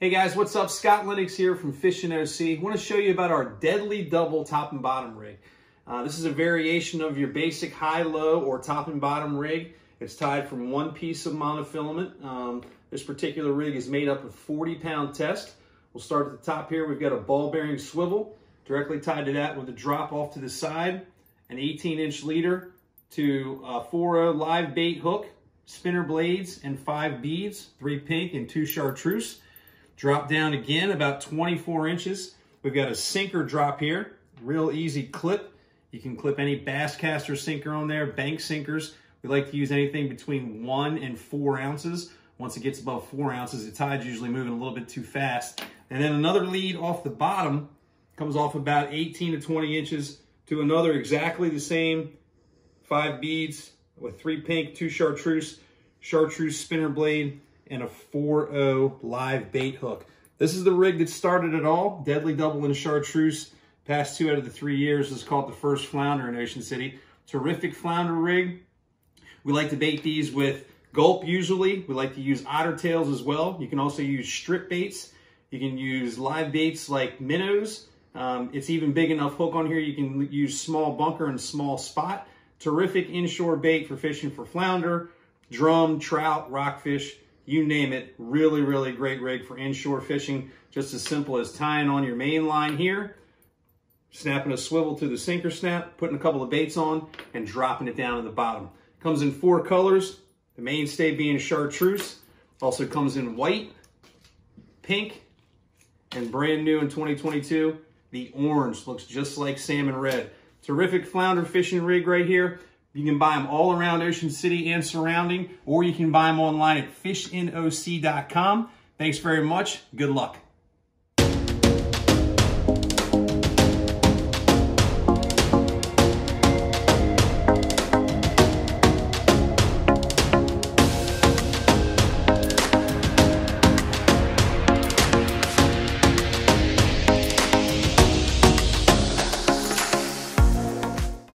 Hey guys, what's up? Scott Lenox here from Fish in OC. I want to show you about our Deadly Double top and bottom rig. Uh, this is a variation of your basic high-low or top and bottom rig. It's tied from one piece of monofilament. Um, this particular rig is made up of 40-pound test. We'll start at the top here. We've got a ball bearing swivel directly tied to that with a drop off to the side, an 18-inch leader to a 4 live bait hook, spinner blades, and five beads, three pink and two chartreuse. Drop down again about 24 inches. We've got a sinker drop here, real easy clip. You can clip any Basscaster sinker on there, bank sinkers. We like to use anything between one and four ounces. Once it gets above four ounces, the tide's usually moving a little bit too fast. And then another lead off the bottom comes off about 18 to 20 inches to another exactly the same five beads with three pink, two chartreuse, chartreuse spinner blade, and a 4-0 live bait hook. This is the rig that started it all. Deadly double and chartreuse. Past two out of the three years is called the first flounder in Ocean City. Terrific flounder rig. We like to bait these with gulp usually. We like to use otter tails as well. You can also use strip baits. You can use live baits like minnows. Um, it's even big enough hook on here. You can use small bunker and small spot. Terrific inshore bait for fishing for flounder, drum, trout, rockfish, you name it. Really, really great rig for inshore fishing. Just as simple as tying on your main line here, snapping a swivel to the sinker snap, putting a couple of baits on, and dropping it down to the bottom. Comes in four colors, the mainstay being chartreuse. Also comes in white, pink, and brand new in 2022, the orange. Looks just like salmon red. Terrific flounder fishing rig right here. You can buy them all around Ocean City and surrounding, or you can buy them online at fishinoc.com. Thanks very much. Good luck.